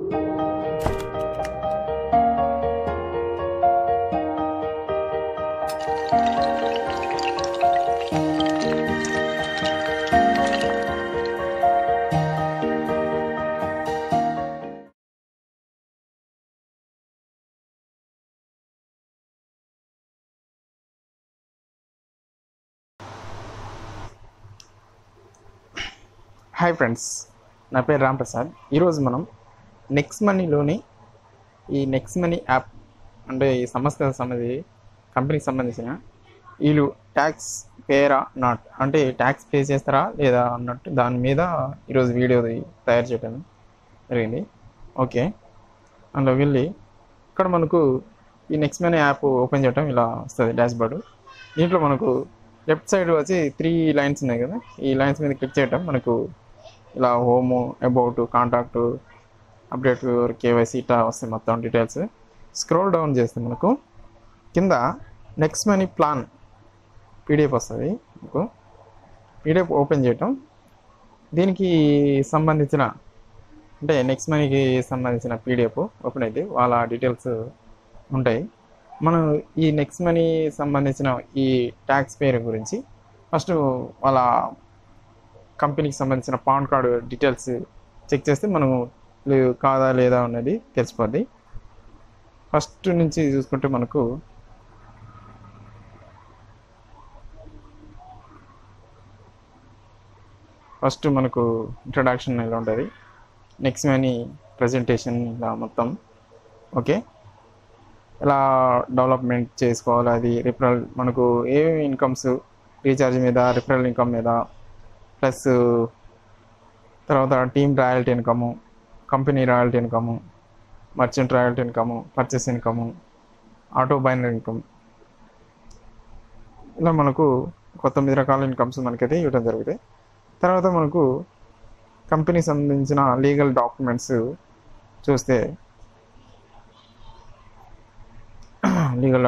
Hi friends నా పేరు రామ్ ప్రసాద్ ఈరోజు మనం నెక్స్ట్ మనీలోని ఈ నెక్స్ట్ మనీ యాప్ అంటే ఈ సంస్థ సంబంధి కంపెనీకి సంబంధించిన వీళ్ళు ట్యాక్స్ పేరా నాట్ అంటే ట్యాక్స్ పే చేస్తారా లేదా అన్నట్టు దాని మీద ఈరోజు వీడియో తయారు చేయడం జరిగింది. ఓకే. అందులో వెళ్ళి ఇక్కడ మనకు ఈ నెక్స్ట్ మనీ యాప్ ఓపెన్ చేయడం ఇలా వస్తుంది డాష్బోర్డ్. దీంట్లో మనకు లెఫ్ట్ సైడ్ వచ్చి త్రీ లైన్స్ ఉన్నాయి కదా. ఈ లైన్స్ మీద క్లిక్ చేయటం మనకు ఇలా home about contact update KYC ఇట్లా వస్తాయి మొత్తం డీటెయిల్స్ స్క్రోల్ డౌన్ చేస్తే మనకు కింద నెక్స్ట్ మనీ ప్లాన్ పీడిఎఫ్ వస్తుంది మీకు. పీడిఎఫ్ ఓపెన్ చేయటం. దీనికి సంబంధించిన అంటే నెక్స్ట్ మనీకి సంబంధించిన పీడిఎఫ్ ఓపెన్ అయితే వాళ్ళ డీటెయిల్స్ ఉంటాయి. మనం ఈ నెక్స్ట్ మనీ సంబంధించిన ఈ ట్యాక్స్ పేరు గురించి ఫస్ట్ వాళ్ళ కంపెనీకి సంబంధించిన పాన్ కార్డు డీటెయిల్స్ చెక్ చేస్తే మనం కాదా లేదా అనేది తెలిసిపోద్ది ఫస్ట్ నుంచి చూసుకుంటే మనకు ఫస్ట్ మనకు ఇంట్రడక్షన్ ఇలా ఉంటుంది? నెక్స్ట్ మనీ ప్రజెంటేషన్ ఇలా మొత్తం. ఓకే? ఎలా డెవలప్మెంట్ చేసుకోవాలి? అది రిఫరల్ మనకు ఏ ఇన్కమ్స్ రీఛార్జ్ మీద రిఫరల్ ఇన్కమ్ మీద ప్లస్ తర్వాత team royalty income company royalty income merchant royalty income purchase income auto binary income. ఇలా మనకు కొత్త తొమ్మిది రకాల ఇన్కమ్స్ మనకైతే ఇవ్వడం జరుగుతాయి తర్వాత మనకు కంపెనీ సంబంధించిన లీగల్ డాక్యుమెంట్స్ చూస్తే legal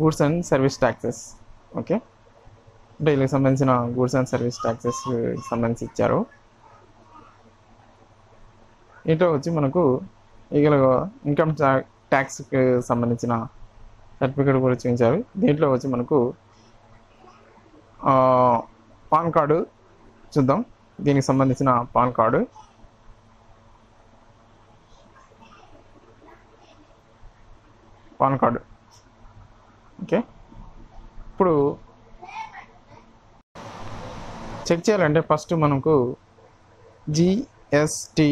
goods and service taxes okay? అంటే వీళ్ళకి సంబంధించిన గూడ్స్ అండ్ సర్వీస్ ట్యాక్సెస్ సంబంధించి ఇచ్చారు. ఇంట్లో వచ్చి మనకు ఈగల ఇన్కమ్ ట్యాక్స్కి సంబంధించిన సర్టిఫికేట్ కూడా చూపించారు. దీంట్లో వచ్చి మనకు పాన్ కార్డు చూద్దాం. దీనికి సంబంధించిన PAN card. PAN card. Okay. ఇప్పుడు చెక్ చేయాలంటే ఫస్ట్ మనకు GST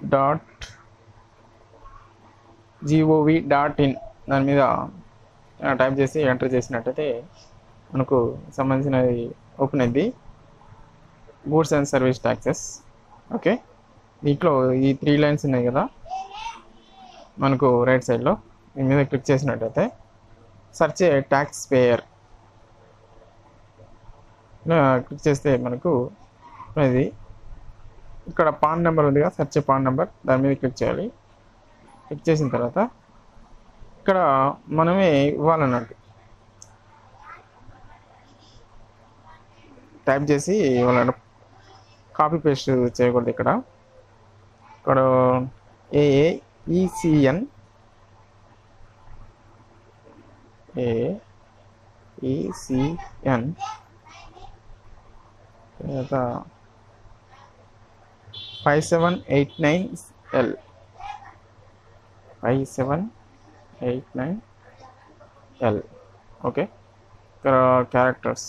dot GOV dot in దాని మీద టైప్ చేసి ఎంటర్ చేసినట్టయితే మనకు సంబంధించినది ఓపెన్ అయింది goods and service taxes okay దీంట్లో ఈ త్రీ లైన్స్ ఉన్నాయి కదా? మనకు రైట్ సైడ్లో దీని మీద క్లిక్ చేసినట్టయితే సర్చ్ ట్యాక్స్ పేయర్ క్లిక్ చేస్తే మనకు ఇది ఇక్కడ పాన్ నెంబర్ ఉంది కదా సర్చ్ పాన్ నెంబర్ దాని మీద క్లిక్ చేయాలి. క్లిక్ చేసిన తర్వాత ఇక్కడ మనమే ఇవ్వాలన్నట్టు. టైప్ చేసి ఇవ్వాలన్న కాపీ పేస్ట్ చేయకూడదు ఇక్కడ. ఇక్కడ ఏఏఈసిఎన్ ఏఈసిఎన్ తర్వాత five seven eight nine L. Five seven eight nine L. Okay. ఇక్కడ characters.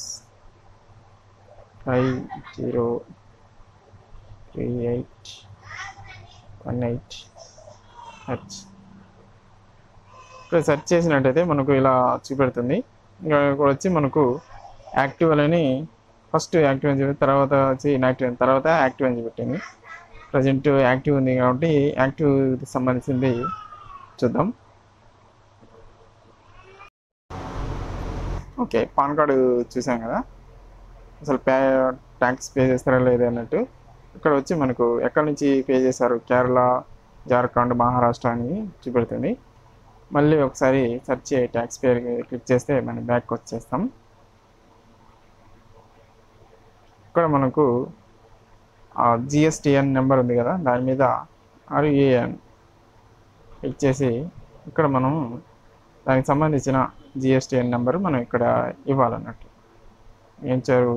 Five zero three eight one eight H. ఇక్కడ సెర్చ్ చేసినట్టయితే మనకు ఇలా చూపెడుతుంది. ఇంకా ఇక్కడ వచ్చి మనకు యాక్టివ్ అని ఫస్ట్ యాక్టివ్ అని చెప్పి తర్వాత వచ్చి ఇన్యాక్టివ్ తర్వాత యాక్టివ్ అని పెట్టింది. ప్రజెంట్ యాక్టివ్ ఉంది కాబట్టి యాక్టివ్ సంబంధించింది చూద్దాం. ఓకే పాన్ కార్డు చూసాం కదా. అసలు పే ట్యాక్స్ పే చేస్తారా లేదా అన్నట్టు. ఇక్కడ వచ్చి మనకు ఎక్కడి నుంచి పే చేశారు? కేరళ జార్ఖండ్ మహారాష్ట్ర అని చూపెడుతుంది. మళ్ళీ ఒకసారి సెర్చ్ ట్యాక్స్ పేర్ క్లిక్ చేస్తే మనం బ్యాక్ వచ్చేస్తాం. ఇక్కడ మనకు జిఎస్టిఎన్ నెంబర్ ఉంది కదా దాని మీద ఆర్యుఏఎన్ ఇచ్చేసి ఇక్కడ మనం దానికి సంబంధించిన జిఎస్టిఎన్ నెంబర్ మనం ఇక్కడ ఇవ్వాలన్నట్టు. ఏంచారు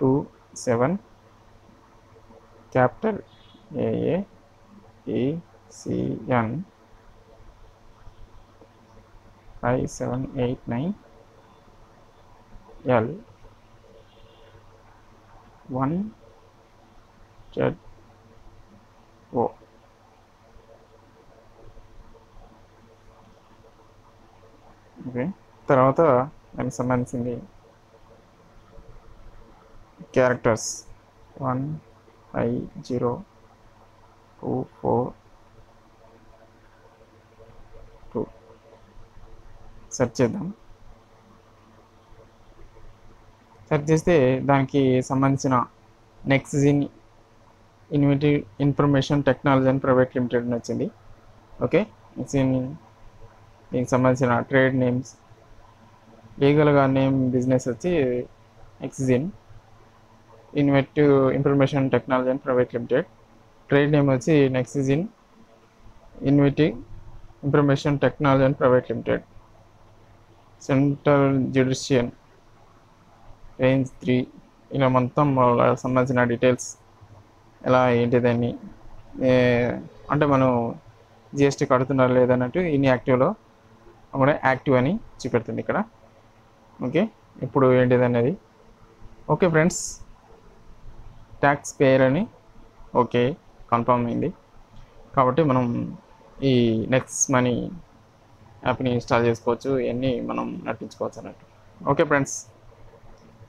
two seven capital AA ECN five seven eight nine L one Z O. Okay. తర్వాత దానికి సంబంధించింది characters. One I zero two four two. Search చేద్దాం. సెర్చ్ చేస్తే దానికి సంబంధించిన నెక్సిజిన్ ఇన్విటి information technology and private limited అని వచ్చింది. ఓకే? నెక్సిజిన్ దీనికి సంబంధించిన ట్రేడ్ నేమ్స్ లీగల్గా నేమ్ బిజినెస్ వచ్చి ఎక్సిజిన్ ఇన్వెటివ్ information technology and private limited. Trade name వచ్చి నెక్సిజిన్ ఇన్వెటివ్ information technology and private limited. Central jurisdiction range three ఇలా మొత్తం సంబంధించిన డీటెయిల్స్ ఎలా ఏంటిదని అంటే మనం జిఎస్టీ కడుతున్నారా లేదన్నట్టు ఇన్ యాక్టివ్లో కూడా యాక్టివ్ అని చూపెడుతుంది ఇక్కడ. ఓకే ఇప్పుడు ఏంటిదనేది ఓకే ఫ్రెండ్స్ ట్యాక్స్ పేయర్ అని ఓకే కన్ఫర్మ్ అయింది. కాబట్టి మనం ఈ నెక్స్ట్ మనీ యాప్ని ఇన్స్టాల్ చేసుకోవచ్చు. ఇవన్నీ మనం నటించుకోవచ్చు అన్నట్టు. ఓకే ఫ్రెండ్స్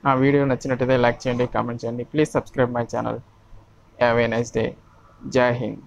నా వీడియో నచ్చినట్టయితే లైక్ చేయండి కామెంట్ చేయండి. Please subscribe my channel. Have a nice day జై హింద్.